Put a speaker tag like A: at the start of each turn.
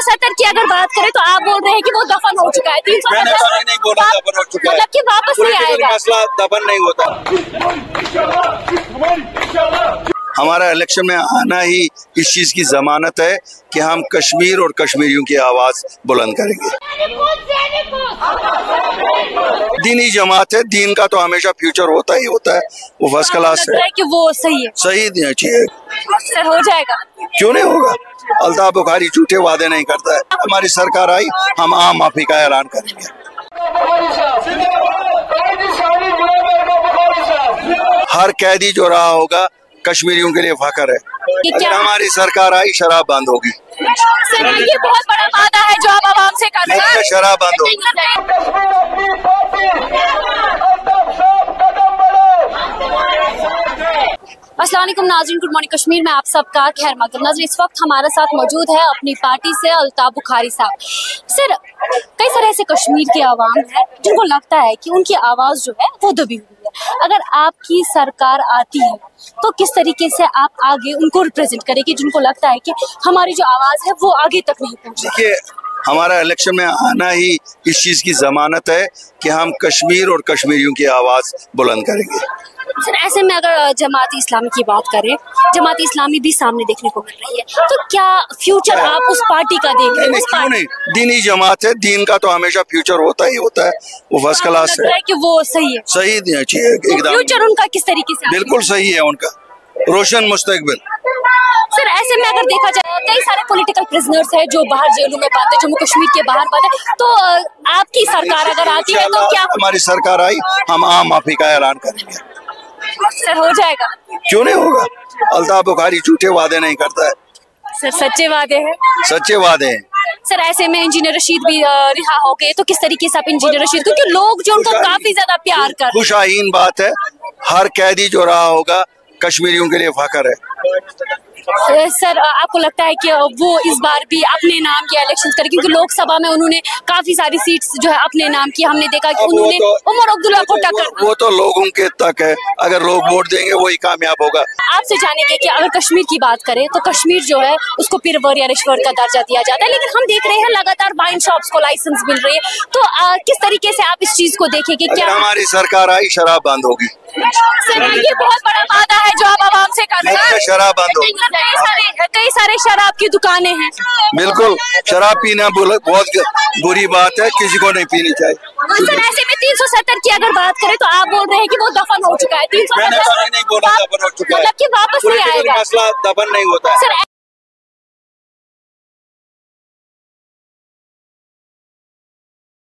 A: सत्तर की अगर बात करें तो आप बोल रहे हैं कि वो दफन हो चुका है। तीन सौ मतलब कि वापस नहीं आएगा।
B: मसला दफन नहीं होता। हमारा इलेक्शन में आना ही इस चीज़ की जमानत है कि हम कश्मीर और कश्मीरियों की आवाज़ बुलंद करेंगे। दीनी जमात है दीन का तो हमेशा फ्यूचर होता ही होता है। वो फ़र्स्ट क्लास है।
A: कि वो सही है?
B: सही चाहिए
A: सर हो जाएगा।
B: क्यों नहीं होगा? अल्ताफ बुखारी झूठे वादे नहीं करता है। हमारी सरकार आई हम आम माफ़ी का ऐलान करेंगे। हर कैदी जो रहा होगा कश्मीरियों के लिए फखर है।
A: क्या?
B: हमारी सरकार आई शराब बंद होगी।
A: सर ये बहुत बड़ा वादा है जो आप आवाम से कर रहे हैं।
B: शराब बंद होगी।
A: असलम नाजरीन गुड मॉर्निंग कश्मीर में आप सबका खैर मकदम नाजरीन, इस वक्त हमारे साथ मौजूद है अपनी पार्टी से अल्ताफ बुखारी साहब। सर, कई सारे ऐसे कश्मीर के आवाम है, जिनको लगता है कि उनकी आवाज़ जो है, वो दबी हुई है। अगर आपकी सरकार आती है तो किस तरीके से आप आगे उनको रिप्रेजेंट करेगी, जिनको लगता है कि हमारी जो आवाज़ है, वो आगे तक नहीं पहुँची?
B: हमारा इलेक्शन में आना ही इस चीज़ की जमानत है कि हम कश्मीर और कश्मीरियों की आवाज़ बुलंद करेंगे।
A: सर ऐसे में अगर जमात इस्लामी की बात करें जमात इस्लामी भी सामने देखने को मिल रही है तो क्या फ्यूचर आप उस पार्टी का देख रहे हैं?
B: नहीं दीनी जमात है दीन का तो हमेशा फ्यूचर होता ही होता है। वो फ़र्स्ट क्लास है।
A: है कि वो सही है।
B: सही
A: फ्यूचर उनका किस तरीके से
B: बिल्कुल सही है उनका। रोशन मुस्तकबिल।
A: सर ऐसे में अगर देखा जाए कई सारे पॉलिटिकल प्रिजनर्स हैं जो बाहर जेलों में पाते जम्मू कश्मीर के बाहर पाते तो आपकी सरकार अगर आती है तो क्या
B: हमारी सरकार आई हम आम माफ़ी का ऐलान करेंगे।
A: सर हो जाएगा।
B: क्यों नहीं होगा? अल्ताफ बुखारी झूठे वादे नहीं करता है।
A: सर सच्चे वादे हैं।
B: सच्चे वादे हैं।
A: सर ऐसे में इंजीनियर रशीद भी रिहा हो गए तो किस तरीके से आप इंजीनियर रशीद क्योंकि लोग जो उनको काफ़ी ज़्यादा प्यार कर
B: खुशाहीन बात है। हर कैदी जो रहा होगा कश्मीरियों के लिए फखर है।
A: सर आपको लगता है कि वो इस बार भी अपने नाम के इलेक्शन करें? क्योंकि लोकसभा में उन्होंने काफ़ी सारी सीट्स जो है अपने नाम की हमने देखा कि उन्होंने
B: तो-
A: उमर अब्दुल्ला को टक्कर
B: वो तो लोगों के तक है। अगर लोग वोट देंगे वही कामयाब होगा।
A: आपसे जानेंगे कि अगर कश्मीर की बात करें तो कश्मीर जो है उसको पिरवर या रिश्वर का दर्जा दिया जाता है। लेकिन हम देख रहे हैं लगातार वाइन शॉप्स को लाइसेंस मिल रही है। तो अ, किस तरीके से आप इस चीज़ को देखेंगे? क्या
B: हमारी सरकार आई शराब बंद होगी।
A: सर ये बहुत बड़ा वादा है जो आप आवाम
B: शराब बंद
A: कई सारे कई सारे शराब की दुकानें हैं।
B: बिल्कुल शराब पीना बहुत बुरी बात है किसी को नहीं पीनी चाहिए।
A: सर ऐसे में तीन सौ सत्तर की अगर बात करें तो आप बोल रहे हैं कि वो दफन हो चुका है। तीन सौ
B: तो नहीं बोला दफन हो चुका है।
A: मतलब कि वापस नहीं आएगा।
B: मसला दफन नहीं होता है।